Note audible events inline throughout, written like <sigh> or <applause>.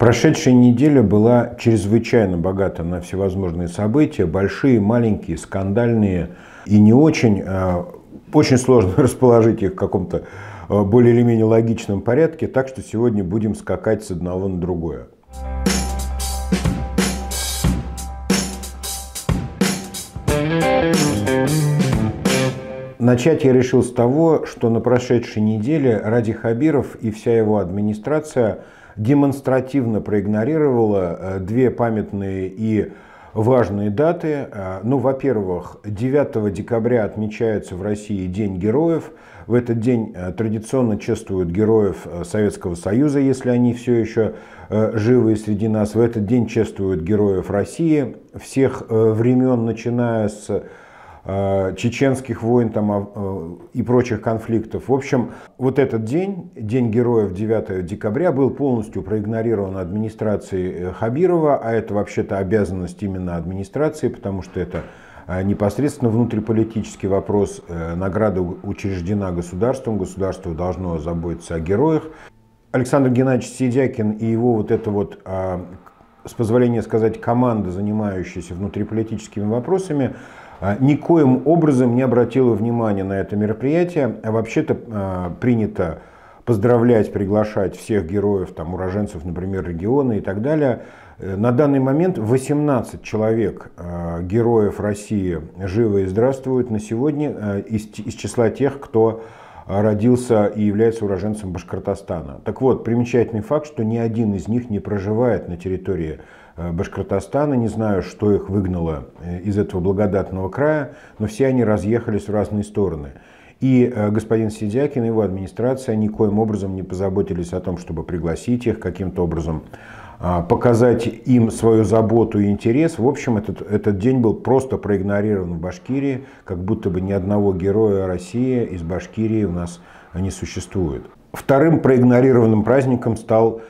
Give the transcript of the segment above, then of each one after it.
Прошедшая неделя была чрезвычайно богата на всевозможные события, большие, маленькие, скандальные и не очень. Э, очень сложно <laughs> расположить их в каком-то э, более или менее логичном порядке, так что сегодня будем скакать с одного на другое. Начать я решил с того, что на прошедшей неделе Ради Хабиров и вся его администрация – демонстративно проигнорировала э, две памятные и важные даты. Э, ну, во-первых, 9 декабря отмечается в России День героев. В этот день э, традиционно чествуют героев Советского Союза, если они все еще живы среди нас. В этот день чествуют героев России всех времен, начиная с чеченских войн там, а, э, и прочих конфликтов. В общем, вот этот день, День героев 9 декабря, был полностью проигнорирован администрацией э, Хабирова, а это вообще-то обязанность именно администрации, потому что это непосредственно внутриполитический вопрос. Награда учреждена государством, государство должно заботиться о героях. Александр Геннадьевич Сидякин и его вот это вот, с позволения сказать, команда, занимающаяся внутриполитическими вопросами, а, никоим образом не обратила внимания на это мероприятие. А вообще-то а, принято поздравлять, приглашать всех героев, там, уроженцев, например, региона и так далее. Э, на данный момент 18 человек, а, героев России, живы и здравствуют на сегодня из, из числа тех, кто родился и является уроженцем Башкортостана. Так вот, примечательный факт, что ни один из них не проживает на территории Э, Башкортостана. Не знаю, что их выгнало э, из этого благодатного края, но все они разъехались в разные стороны. И э, господин Сидякин и его администрация никоим образом не позаботились о том, чтобы пригласить их, каким-то образом а, показать им свою заботу и интерес. В общем, этот, этот день был просто проигнорирован в Башкирии, как будто бы ни одного героя России из Башкирии у нас не существует. Вторым проигнорированным праздником стал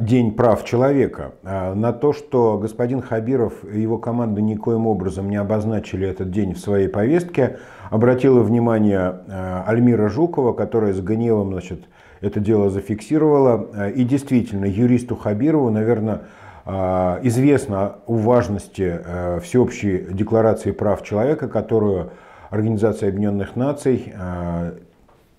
День прав человека, а, на то, что господин Хабиров и его команда никоим образом не обозначили этот день в своей повестке, обратила внимание а, Альмира Жукова, которая с гневом значит, это дело зафиксировала. И действительно, юристу Хабирову, наверное, известно о важности всеобщей декларации прав человека, которую Организация Объединенных Наций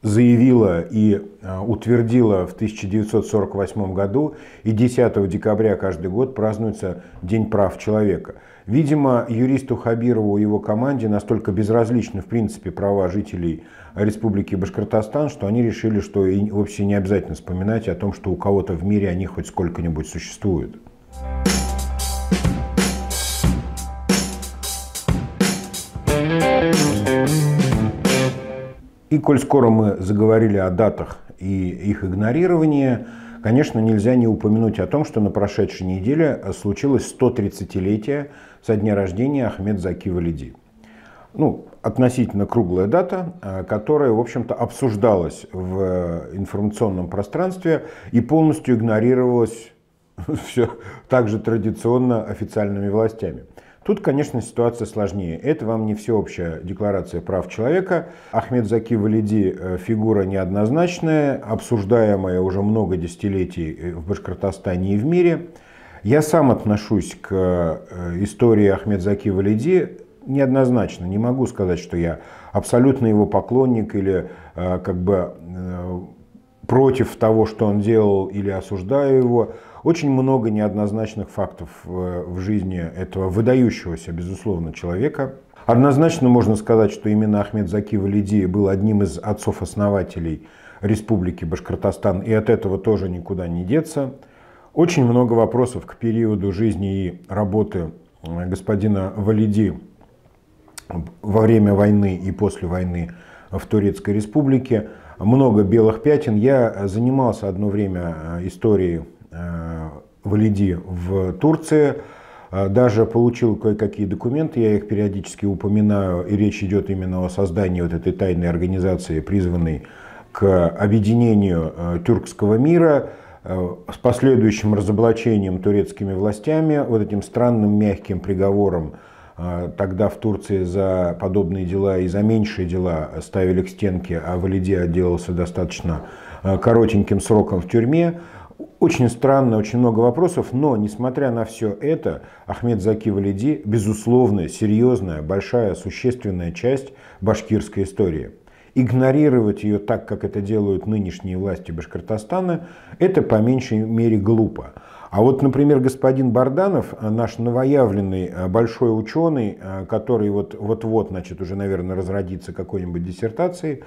заявила и а, утвердила в 1948 году, и 10 декабря каждый год празднуется День прав человека. Видимо, юристу Хабирову и его команде настолько безразличны в принципе права жителей Республики Башкортостан, что они решили, что и вообще не обязательно вспоминать о том, что у кого-то в мире они хоть сколько-нибудь существуют. И коль скоро мы заговорили о датах и их игнорировании, конечно, нельзя не упомянуть о том, что на прошедшей неделе случилось 130-летие со дня рождения Ахмед Заки Валиди. Ну, относительно круглая дата, э, которая, в общем-то, обсуждалась в информационном пространстве и полностью игнорировалась <laughs> все так же традиционно официальными властями. Тут, конечно, ситуация сложнее. Это вам не всеобщая декларация прав человека. Ахмед Заки Валиди э, фигура неоднозначная, обсуждаемая уже много десятилетий э, в Башкортостане и в мире. Я сам отношусь к э, истории Ахмед Заки Валиди неоднозначно. Не могу сказать, что я абсолютно его поклонник или как бы против того, что он делал, или осуждаю его. Очень много неоднозначных фактов в жизни этого выдающегося, безусловно, человека. Однозначно можно сказать, что именно Ахмед Заки Валиди был одним из отцов-основателей Республики Башкортостан, и от этого тоже никуда не деться. Очень много вопросов к периоду жизни и работы господина Валиди во время войны и после войны в Турецкой Республике. Много белых пятен. Я занимался одно время историей Э, Валиди в Турции. Э, даже получил кое-какие документы, я их периодически упоминаю, и речь идет именно о создании вот этой тайной организации, призванной к объединению э, тюркского мира с последующим разоблачением турецкими властями, вот этим странным мягким приговором тогда в Турции за подобные дела и за меньшие дела ставили к стенке, а Валиди отделался достаточно коротеньким сроком в тюрьме. Очень странно, очень много вопросов, но несмотря на все это, Ахмед Заки Валиди, безусловно, серьезная, большая, существенная часть башкирской истории. Игнорировать ее так, как это делают нынешние власти Башкортостана, это по меньшей мере глупо. А вот, например, господин Барданов, наш новоявленный э, большой ученый, э, который вот, вот-вот, значит, уже, наверное, разродится какой-нибудь диссертацией,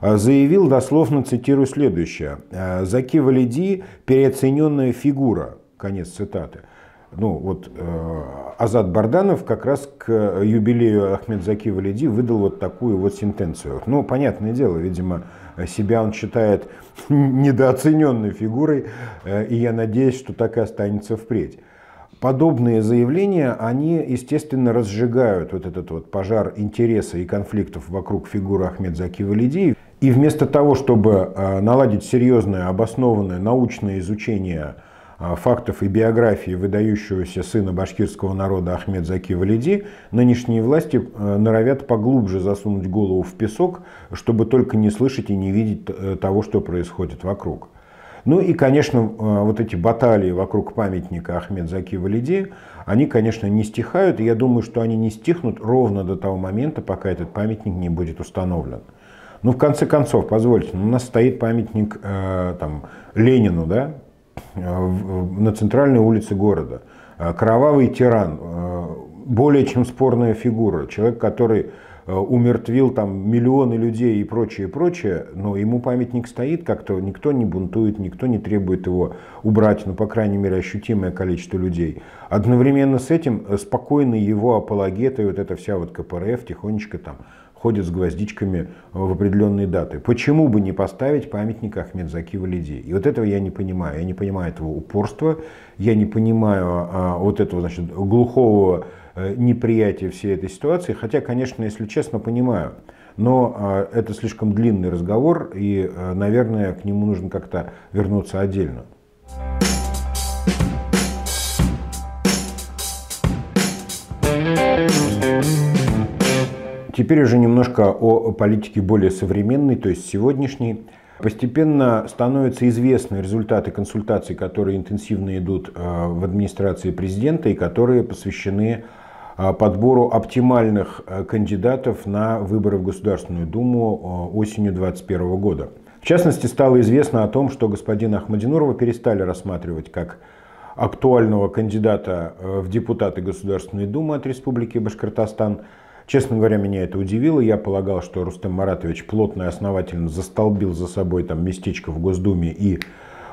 э, заявил, дословно цитирую следующее. «Заки Валиди – переоцененная фигура». Конец цитаты ну вот э, Азат Барданов как раз к юбилею Ахмед Заки Валиди выдал вот такую вот сентенцию. Ну, понятное дело, видимо, себя он считает <laughs> недооцененной фигурой, э, и я надеюсь, что так и останется впредь. Подобные заявления, они, естественно, разжигают вот этот вот пожар интереса и конфликтов вокруг фигуры Ахмед Заки Валиди. И вместо того, чтобы э, наладить серьезное, обоснованное научное изучение фактов и биографии выдающегося сына башкирского народа Ахмед Заки Валиди, нынешние власти э, норовят поглубже засунуть голову в песок, чтобы только не слышать и не видеть э, того, что происходит вокруг. Ну и, конечно, э, вот эти баталии вокруг памятника Ахмед Заки Валиди, они, конечно, не стихают, и я думаю, что они не стихнут ровно до того момента, пока этот памятник не будет установлен. Ну, в конце концов, позвольте, у нас стоит памятник э, там, Ленину, да, на центральной улице города. А, кровавый тиран, а, более чем спорная фигура, человек, который умертвил там миллионы людей и прочее, прочее, но ему памятник стоит как-то, никто не бунтует, никто не требует его убрать, ну, по крайней мере, ощутимое количество людей. Одновременно с этим спокойно его апологеты, вот эта вся вот КПРФ тихонечко там ходят с гвоздичками в определенные даты. Почему бы не поставить памятник Ахмедзаки Валиди? И вот этого я не понимаю. Я не понимаю этого упорства, я не понимаю а, вот этого значит, глухого а, неприятия всей этой ситуации. Хотя, конечно, если честно, понимаю. Но а, это слишком длинный разговор, и, а, наверное, к нему нужно как-то вернуться отдельно. Теперь уже немножко о политике более современной, то есть сегодняшней. Постепенно становятся известны результаты консультаций, которые интенсивно идут э, в администрации президента и которые посвящены э, подбору оптимальных э, кандидатов на выборы в Государственную Думу осенью 2021 года. В частности, стало известно о том, что господина Ахмадинурова перестали рассматривать как актуального кандидата в депутаты Государственной Думы от Республики Башкортостан – Честно говоря, меня это удивило. Я полагал, что Рустем Маратович плотно и основательно застолбил за собой там местечко в Госдуме и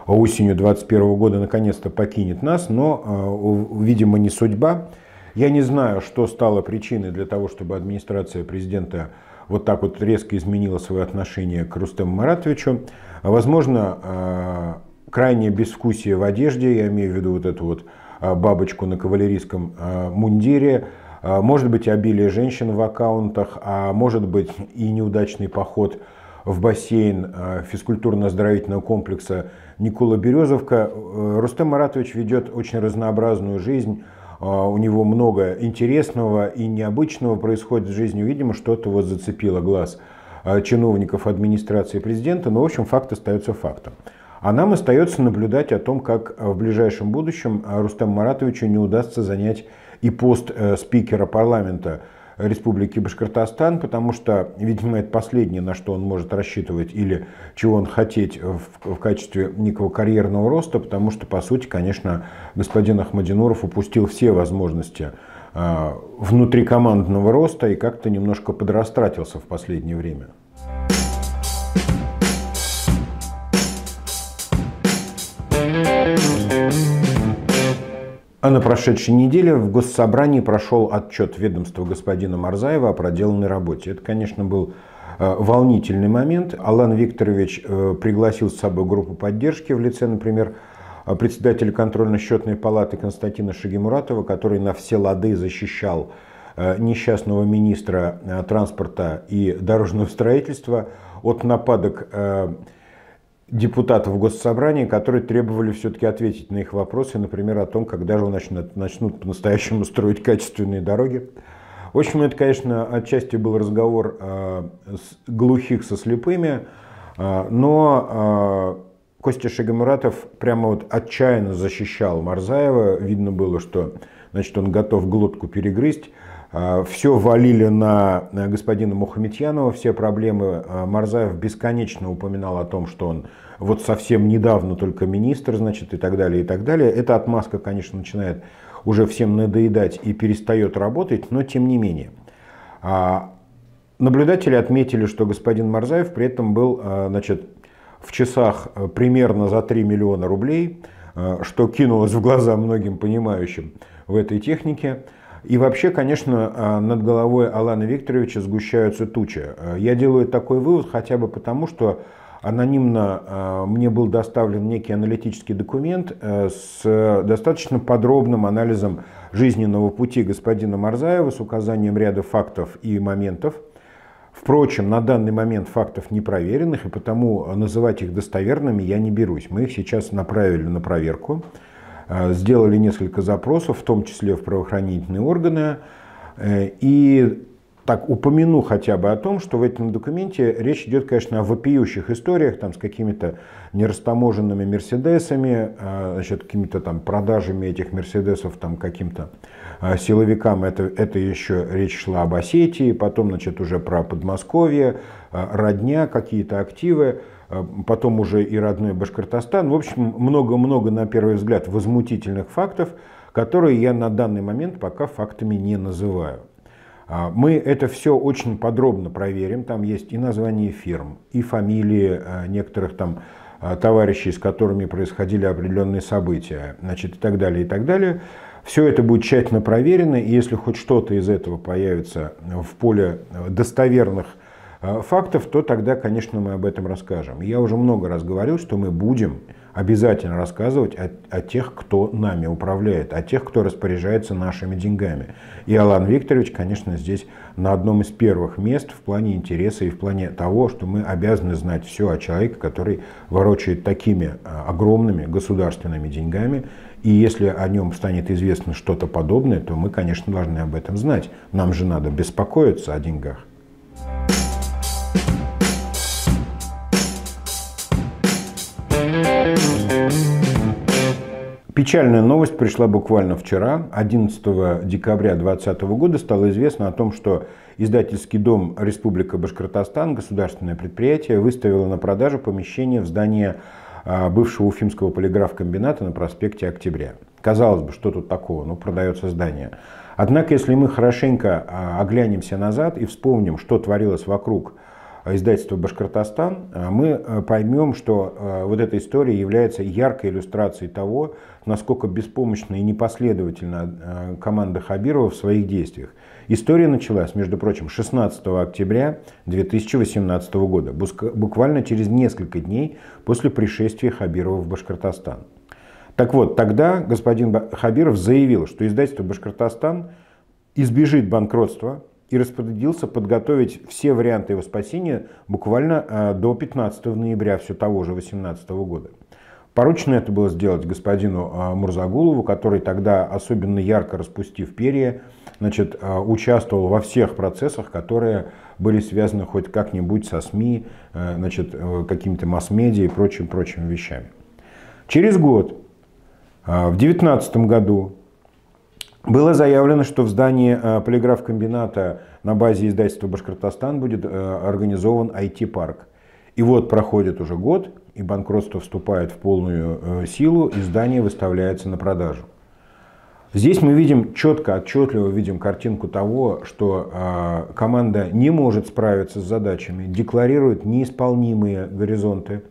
осенью 2021 года наконец-то покинет нас, но, э, видимо, не судьба. Я не знаю, что стало причиной для того, чтобы администрация президента вот так вот резко изменила свое отношение к Рустему Маратовичу. Возможно, э, крайнее безвкусие в одежде, я имею в виду вот эту вот э, бабочку на кавалерийском мундире, может быть обилие женщин в аккаунтах, а может быть и неудачный поход в бассейн а, физкультурно-оздоровительного комплекса Никола Березовка. Э, Рустем Маратович ведет очень разнообразную жизнь. А, у него много интересного и необычного происходит в жизни. Видимо, что-то вот зацепило глаз чиновников администрации президента. Но, в общем, факт остается фактом. А нам остается наблюдать о том, как в ближайшем будущем Рустему Маратовичу не удастся занять и пост э, спикера парламента Республики Башкортостан, потому что, видимо, это последнее, на что он может рассчитывать или чего он хотеть в, в качестве некого карьерного роста, потому что, по сути, конечно, господин Ахмадинуров упустил все возможности э, внутрикомандного роста и как-то немножко подрастратился в последнее время. А на прошедшей неделе в Госсобрании прошел отчет ведомства господина Марзаева о проделанной работе. Это, конечно, был э, волнительный момент. Алан Викторович э, пригласил с собой группу поддержки в лице, например, председателя контрольно-счетной палаты Константина Шагимуратова, который на все лады защищал э, несчастного министра транспорта и дорожного строительства от нападок депутатов Госсобрания, которые требовали все-таки ответить на их вопросы, например, о том, когда же начнут, начнут по-настоящему строить качественные дороги. В общем, это, конечно, отчасти был разговор э, с глухих со слепыми, э, но э, Костя Шагамуратов прямо вот отчаянно защищал Марзаева. Видно было, что значит, он готов глотку перегрызть. А, все валили на господина Мухаметьянова, все проблемы. А, Марзаев бесконечно упоминал о том, что он вот совсем недавно только министр, значит, и так далее, и так далее. Эта отмазка, конечно, начинает уже всем надоедать и перестает работать, но тем не менее. А, наблюдатели отметили, что господин Марзаев при этом был значит, в часах примерно за 3 миллиона рублей, что кинулось в глаза многим понимающим в этой технике. И вообще, конечно, а, над головой Алана Викторовича сгущаются тучи. А, я делаю такой вывод хотя бы потому, что анонимно а, мне был доставлен некий аналитический документ с достаточно подробным анализом жизненного пути господина Марзаева с указанием ряда фактов и моментов. Впрочем, на данный момент фактов не проверенных, и потому называть их достоверными я не берусь. Мы их сейчас направили на проверку. Э, сделали несколько запросов, в том числе в правоохранительные органы, э, и так упомяну хотя бы о том, что в этом документе речь идет, конечно, о вопиющих историях там, с какими-то нерастаможенными мерседесами, э, значит, какими-то там продажами этих мерседесов там, каким-то силовикам. Это, это еще речь шла об Осетии, потом значит, уже про Подмосковье, родня, какие-то активы. Э, потом уже и родной Башкортостан. В общем, много-много, на первый взгляд, возмутительных фактов, которые я на данный момент пока фактами не называю. А, мы это все очень подробно проверим. Там есть и названия фирм, и фамилии некоторых там товарищей, с которыми происходили определенные события, значит, и так далее, и так далее. Все это будет тщательно проверено, и если хоть что-то из этого появится в поле достоверных Э, фактов, то тогда, конечно, мы об этом расскажем. Я уже много раз говорил, что мы будем обязательно рассказывать о, о тех, кто нами управляет, о тех, кто распоряжается нашими деньгами. И Алан Викторович, конечно, здесь на одном из первых мест в плане интереса и в плане того, что мы обязаны знать все о человеке, который ворочает такими э, огромными государственными деньгами. И если о нем станет известно что-то подобное, то мы, конечно, должны об этом знать. Нам же надо беспокоиться о деньгах. Печальная новость пришла буквально вчера. 11 декабря 2020 года стало известно о том, что издательский дом Республика Башкортостан, государственное предприятие, выставило на продажу помещение в здании а, бывшего Уфимского полиграфкомбината на проспекте Октября. Казалось бы, что тут такого? Ну, продается здание. Однако, если мы хорошенько а, оглянемся назад и вспомним, что творилось вокруг издательства «Башкортостан», а мы э, поймем, что э, вот эта история является яркой иллюстрацией того, насколько беспомощна и непоследовательна э, команда Хабирова в своих действиях. История началась, между прочим, 16 октября 2018 года, буквально через несколько дней после пришествия Хабирова в Башкортостан. Так вот, тогда господин Хабиров заявил, что издательство «Башкортостан» избежит банкротства, и распорядился подготовить все варианты его спасения буквально э, до 15 ноября все того же 2018 года. Поручено это было сделать господину э, Мурзагулову, который тогда, особенно ярко распустив перья, значит, э, участвовал во всех процессах, которые были связаны хоть как-нибудь со СМИ, значит, какими-то масс-медиа и прочими-прочими вещами. Через год, в 2019 году, было заявлено, что в здании э, полиграф-комбината на базе издательства «Башкортостан» будет э, организован IT-парк. И вот проходит уже год, и банкротство вступает в полную э, силу, и здание выставляется на продажу. Здесь мы видим четко, отчетливо видим картинку того, что команда не может справиться с задачами, декларирует неисполнимые горизонты,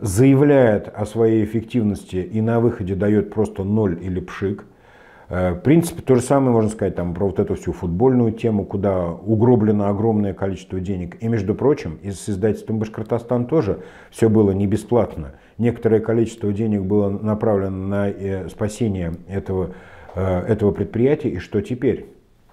заявляет о своей эффективности и на выходе дает просто ноль или пшик – Э, в принципе, то же самое можно сказать там, про вот эту всю футбольную тему, куда угроблено огромное количество денег. И, между прочим, и с издательством «Башкортостан» тоже все было не бесплатно. Некоторое количество денег было направлено на э, спасение этого, э, этого предприятия. И что теперь?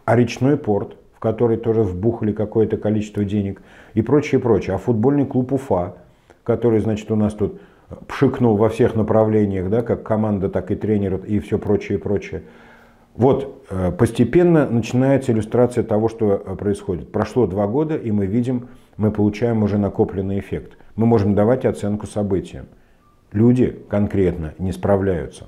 А речной порт, в который тоже вбухали какое-то количество денег и прочее, прочее. А футбольный клуб «Уфа», который, значит, у нас тут пшикнул во всех направлениях, да, как команда, так и тренер и все прочее, прочее. Вот э, постепенно начинается иллюстрация того, что э, происходит. Прошло два года, и мы видим, мы получаем уже накопленный эффект. Мы можем давать оценку событиям. люди конкретно не справляются.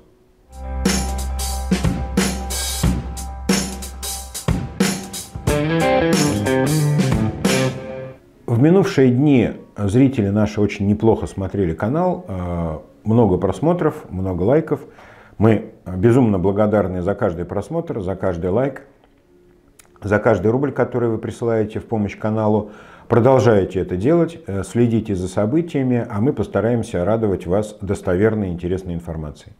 В минувшие дни зрители наши очень неплохо смотрели канал, э, много просмотров, много лайков. Мы безумно благодарны за каждый просмотр, за каждый лайк, за каждый рубль, который вы присылаете в помощь каналу. Продолжайте это делать, э, следите за событиями, а мы постараемся радовать вас достоверной и интересной информацией.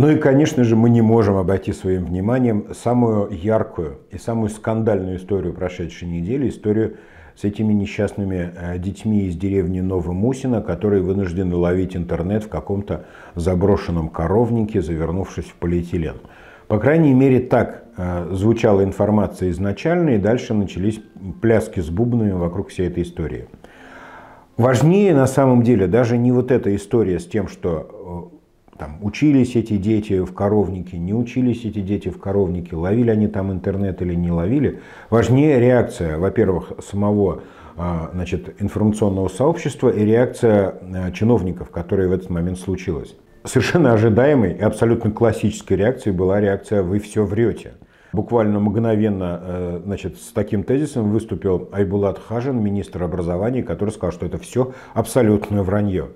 Ну и, конечно же, мы не можем обойти своим вниманием самую яркую и самую скандальную историю прошедшей недели, историю с этими несчастными э, детьми из деревни Новомусина, которые вынуждены ловить интернет в каком-то заброшенном коровнике, завернувшись в полиэтилен. По крайней мере, так э, звучала информация изначально, и дальше начались пляски с бубнами вокруг всей этой истории. Важнее на самом деле даже не вот эта история с тем, что э, там, учились эти дети в коровнике, не учились эти дети в коровнике, ловили они там интернет или не ловили. Важнее реакция, во-первых, самого а, значит, информационного сообщества и реакция а, чиновников, которая в этот момент случилась. Совершенно ожидаемой и абсолютно классической реакцией была реакция «вы все врете». Буквально мгновенно э, значит, с таким тезисом выступил Айбулат Хажин, министр образования, который сказал, что это все абсолютное вранье.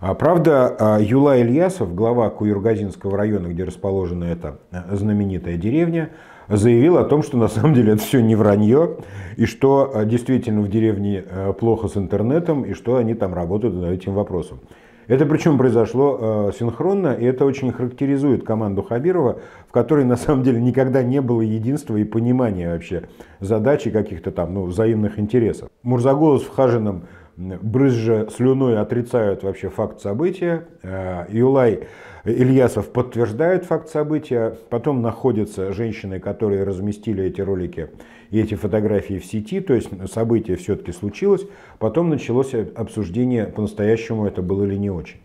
А, правда, а, Юла Ильясов, глава Куюргазинского района, где расположена эта э, знаменитая деревня, заявил о том, что на самом деле это все не вранье, и что э, действительно в деревне э, плохо с интернетом, и что они там работают над этим вопросом. Это причем произошло синхронно, и это очень характеризует команду Хабирова, в которой на самом деле никогда не было единства и понимания вообще задачи каких-то там ну, взаимных интересов. Мурзаголос в Хажином брызжа слюной отрицают вообще факт события. Э, Юлай Ильясов подтверждает факт события. Потом находятся женщины, которые разместили эти ролики и эти фотографии в сети. То есть событие все-таки случилось. Потом началось обсуждение, по-настоящему это было или не очень.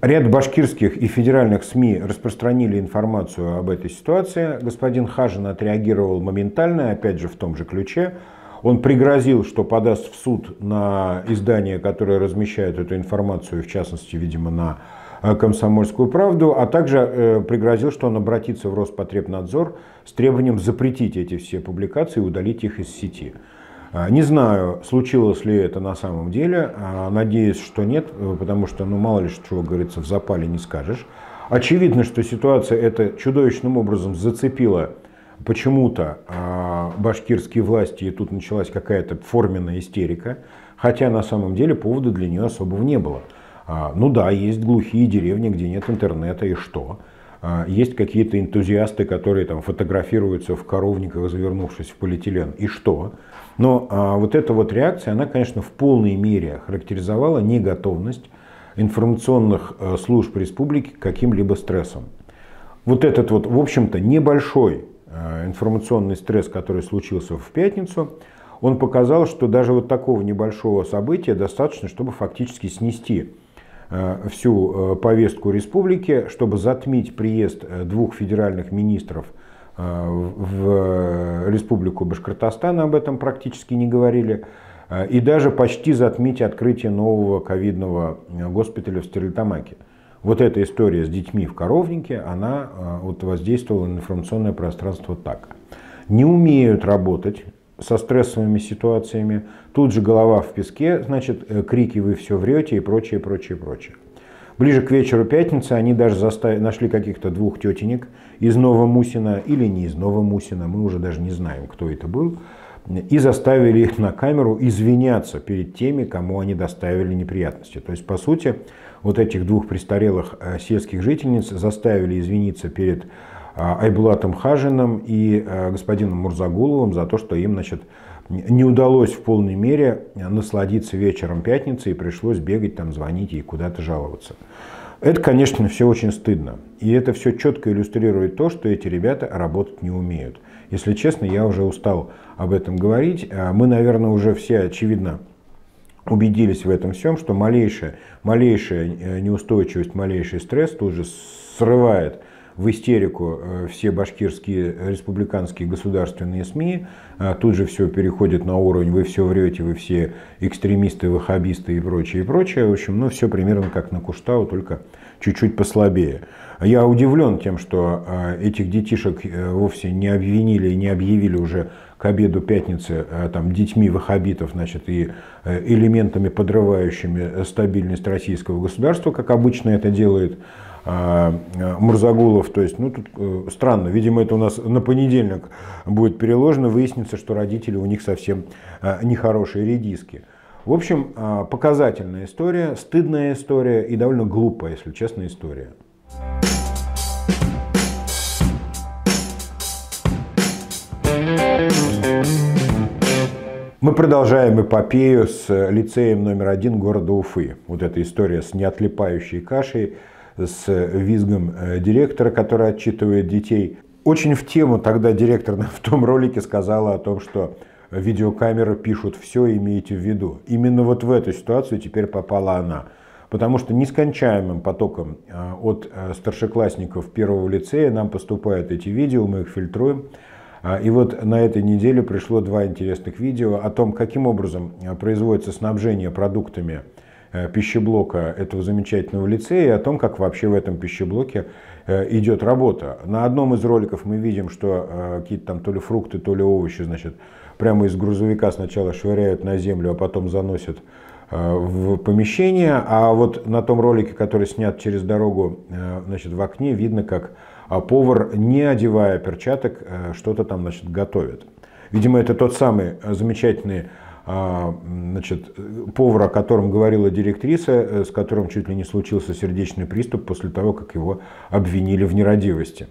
Ряд башкирских и федеральных СМИ распространили информацию об этой ситуации. Господин Хажин отреагировал моментально, опять же в том же ключе. Он пригрозил, что подаст в суд на издание, которое размещает эту информацию, в частности, видимо, на э, «Комсомольскую правду», а также э, пригрозил, что он обратится в Роспотребнадзор с требованием запретить эти все публикации и удалить их из сети. А, не знаю, случилось ли это на самом деле, а, надеюсь, что нет, э, потому что, ну, мало ли, что говорится, в запале не скажешь. Очевидно, что ситуация эта чудовищным образом зацепила почему-то э, башкирские власти, и тут началась какая-то форменная истерика, хотя на самом деле повода для нее особого не было. А, ну да, есть глухие деревни, где нет интернета, и что? А, есть какие-то энтузиасты, которые там фотографируются в коровниках, завернувшись в полиэтилен, и что? Но а, вот эта вот реакция, она, конечно, в полной мере характеризовала неготовность информационных э, служб республики к каким-либо стрессам. Вот этот вот, в общем-то, небольшой информационный стресс, который случился в пятницу, он показал, что даже вот такого небольшого события достаточно, чтобы фактически снести э, всю э, повестку республики, чтобы затмить приезд двух федеральных министров в республику Башкортостан, об этом практически не говорили, и даже почти затмить открытие нового ковидного госпиталя в Стерлитамаке вот эта история с детьми в коровнике, она э, вот воздействовала на информационное пространство так. Не умеют работать со стрессовыми ситуациями, тут же голова в песке, значит, э, крики «вы все врете» и прочее, прочее, прочее. Ближе к вечеру пятницы они даже заставили, нашли каких-то двух тетенек из Новомусина или не из Новомусина, мы уже даже не знаем, кто это был, и заставили их на камеру извиняться перед теми, кому они доставили неприятности. То есть, по сути, вот этих двух престарелых э, сельских жительниц заставили извиниться перед э, Айбулатом Хажином и э, господином Мурзагуловым за то, что им значит, не удалось в полной мере насладиться вечером пятницы и пришлось бегать, там, звонить и куда-то жаловаться. Это, конечно, все очень стыдно. И это все четко иллюстрирует то, что эти ребята работать не умеют. Если честно, я уже устал об этом говорить. Мы, наверное, уже все, очевидно, убедились в этом всем, что малейшая, малейшая э, неустойчивость, малейший стресс тут же срывает в истерику все башкирские республиканские государственные СМИ. Тут же все переходит на уровень «вы все врете, вы все экстремисты, ваххабисты и прочее, и прочее». В общем, ну все примерно как на Куштау, только чуть-чуть послабее. Я удивлен тем, что этих детишек вовсе не обвинили и не объявили уже к обеду пятницы э, там, детьми ваххабитов значит, и э, элементами, подрывающими стабильность российского государства, как обычно это делает э, Мурзагулов. То есть, ну, тут странно. Видимо, это у нас на понедельник будет переложено. Выяснится, что родители у них совсем нехорошие редиски. В общем, показательная история, стыдная история и довольно глупая, если честно, история. Мы продолжаем эпопею с лицеем номер один города Уфы. Вот эта история с неотлипающей кашей, с визгом э, директора, который отчитывает детей. Очень в тему тогда директор в том ролике сказала о том, что видеокамеры пишут все, имейте в виду. Именно вот в эту ситуацию теперь попала она. Потому что нескончаемым потоком э, от э, старшеклассников первого лицея нам поступают эти видео, мы их фильтруем. А, и вот на этой неделе пришло два интересных видео о том, каким образом а, производится снабжение продуктами э, пищеблока этого замечательного лицея и о том, как вообще в этом пищеблоке э, идет работа. На одном из роликов мы видим, что э, какие-то там то ли фрукты, то ли овощи, значит, прямо из грузовика сначала швыряют на землю, а потом заносят в помещение. А вот на том ролике, который снят через дорогу, значит, в окне, видно, как а повар, не одевая перчаток, э, что-то там значит, готовит. Видимо, это тот самый э, замечательный а, значит, повар, о котором говорила директриса, э, с которым чуть ли не случился сердечный приступ после того, как его обвинили в нерадивости.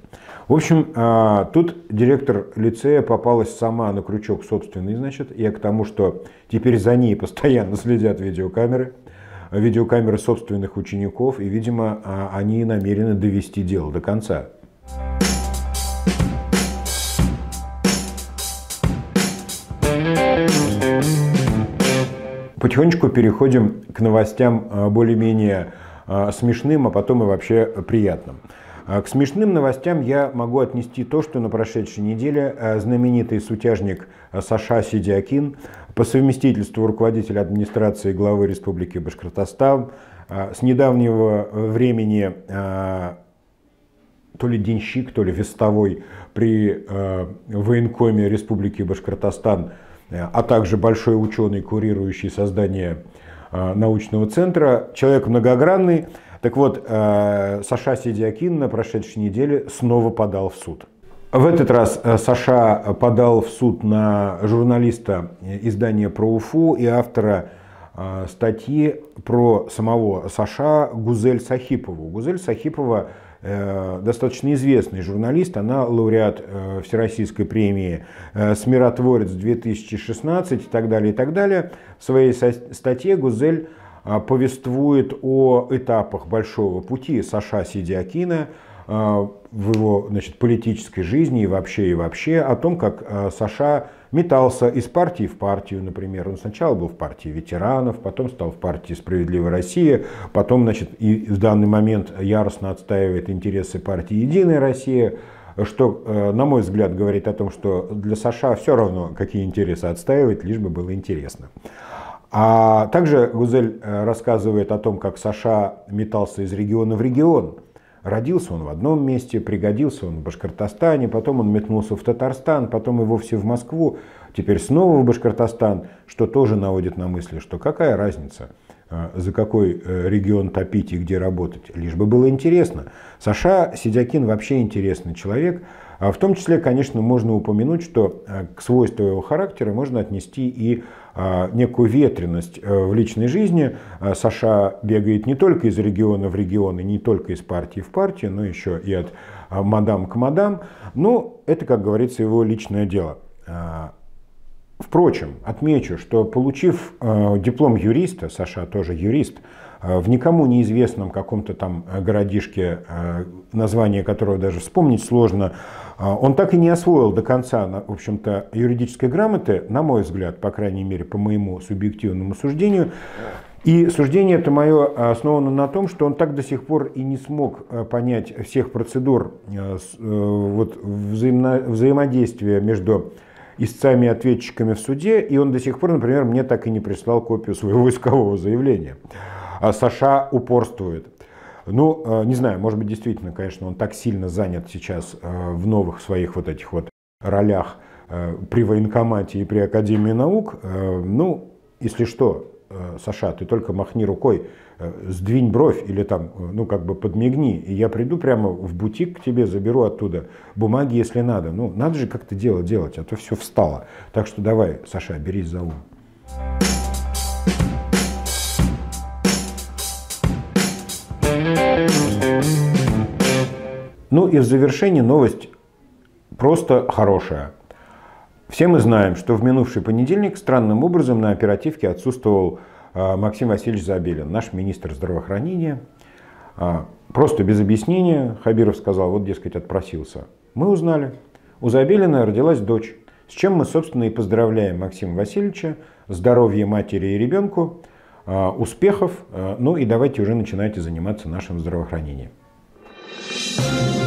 В общем, а, тут директор лицея попалась сама на крючок собственный, значит, и к тому, что теперь за ней постоянно <laughs> следят видеокамеры, видеокамеры собственных учеников, и, видимо, а, они намерены довести дело до конца. Потихонечку переходим к новостям э, более-менее э, смешным, а потом и вообще приятным. Э, к смешным новостям я могу отнести то, что на прошедшей неделе знаменитый сутяжник Саша Сидиакин, по совместительству руководитель администрации главы Республики Башкортостан, с недавнего времени то ли денщик, то ли вестовой при военкоме Республики Башкортостан – а также большой ученый, курирующий создание э, научного центра, человек многогранный. Так вот, э, Саша Сидиакин на прошедшей неделе снова подал в суд. В этот раз Саша подал в суд на журналиста издания про Уфу и автора статьи про самого Саша Гузель Сахипову. Гузель Сахипова Э, достаточно известный журналист, она лауреат э, Всероссийской премии э, «Смиротворец 2016» и так далее, и так далее. В своей статье Гузель повествует о этапах большого пути Саша Сидиакина в его значит, политической жизни и вообще, и вообще, о том, как Саша метался из партии в партию, например. Он сначала был в партии ветеранов, потом стал в партии «Справедливая Россия», потом, значит, и в данный момент яростно отстаивает интересы партии «Единая Россия», что, э, на мой взгляд, говорит о том, что для Саша все равно, какие интересы отстаивать, лишь бы было интересно. А также Гузель э, рассказывает о том, как Саша метался из региона в регион – Родился он в одном месте, пригодился он в Башкортостане, потом он метнулся в Татарстан, потом и вовсе в Москву, теперь снова в Башкортостан, что тоже наводит на мысли, что какая разница, э, за какой э, регион топить и где работать, лишь бы было интересно. Саша Сидякин вообще интересный человек, а в том числе, конечно, можно упомянуть, что э, к свойству его характера можно отнести и некую ветренность э, в личной жизни. А, Саша бегает не только из региона в регион, и не только из партии в партию, но еще и от а, мадам к мадам. Ну, это, как говорится, его личное дело. Впрочем, отмечу, что получив э, диплом юриста, Саша тоже юрист, э, в никому неизвестном каком-то там городишке, название которого даже вспомнить сложно, а, он так и не освоил до конца, в общем-то, юридической грамоты, на мой взгляд, по крайней мере, по моему субъективному суждению. И суждение это мое основано на том, что он так до сих пор и не смог э, понять всех процедур э, вот, взаимно, взаимодействия между истцами и ответчиками в суде, и он до сих пор, например, мне так и не прислал копию своего <laughs> искового заявления. А Саша упорствует. Ну, э, не знаю, может быть, действительно, конечно, он так сильно занят сейчас в новых своих вот этих вот ролях при военкомате и при Академии наук. Ну, если что, Саша, ты только махни рукой, сдвинь бровь или там, ну, как бы подмигни, и я приду прямо в бутик к тебе, заберу оттуда бумаги, если надо. Ну, надо же как-то дело делать, а то все встало. Так что давай, Саша, берись за ум. Ну и в завершении новость просто хорошая. Все мы знаем, что в минувший понедельник странным образом на оперативке отсутствовал а, Максим Васильевич Забелин, наш министр здравоохранения. А, просто без объяснения Хабиров сказал, вот, дескать, отпросился. Мы узнали. У Забелина родилась дочь, с чем мы, собственно, и поздравляем Максима Васильевича, здоровья матери и ребенку, а, успехов, ну и давайте уже начинайте заниматься нашим здравоохранением. Thank you.